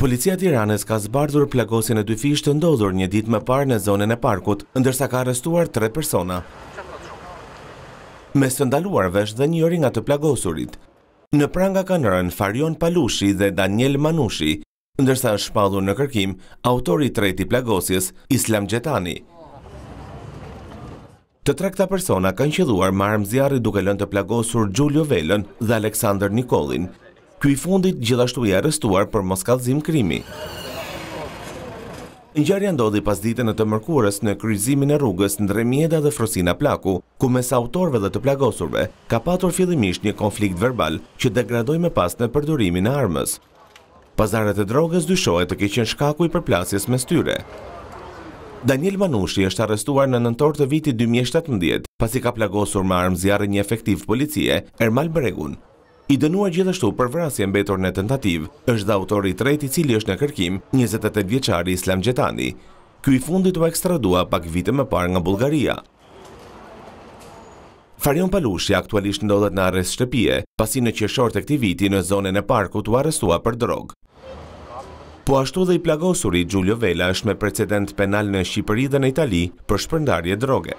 Policia e Tiranës ka zbardhur plagosjen e dyfishtë të ndodhur një ditë më parë në zonën e Parkut, ndërsa ka arrestuar tre persona. Mes të ndaluarve është dhe njëri nga të plagosurit. Në pranga kanë rënë Farion Palushi dhe Daniel Manushi, Ndërsa është shpallur në kërkim, autori i tretë i plagosjes, Islam Xhetani. Të tre këta persona kanë qëlluar me armë zjarri duke lënë të plagosur Xhulio Velën dhe Aleksandër Nikolin. Ky i fundit gjithashtu i arrestuar për moskallëzim krimi. Ngjarja ndodhi pasditen e të mërkurës në kryqëzimin e rrugës Ndre Mjeda dhe Frosina Plaku, ku mes autorëve dhe të plagosurve ka patur fillimisht një konflikt verbal që degradoi më pas në përdorimin e armës. Pazaret e drogës dyshohet të ketë qenë shkaku i përplasjes mes tyre. Daniel Manushi është arrestuar në nëntor të vitit dy mijë e shtatëmbëdhjetë, pasi ka plagosur me armë zjarri një efektiv policie, Ermal Bregun. I dënuar gjithashtu për vrasje mbetur në tentativë, është dhe autori i tretë i cili është në kërkim, njëzet e tetë vjeçari Islam Xhetani. Ky i fundit u ekstradua pak vite më parë nga Bullgaria. Farion Palushi aktualisht ndodhet në arrest shtëpie, pasi në qershor të këtij viti në zonën e Parkut u arrestua për drogë. Po ashtu dhe i plagosuri Xhulio Vela është me precedent penal në Shqipëri dhe në Itali për shpërndarje droge.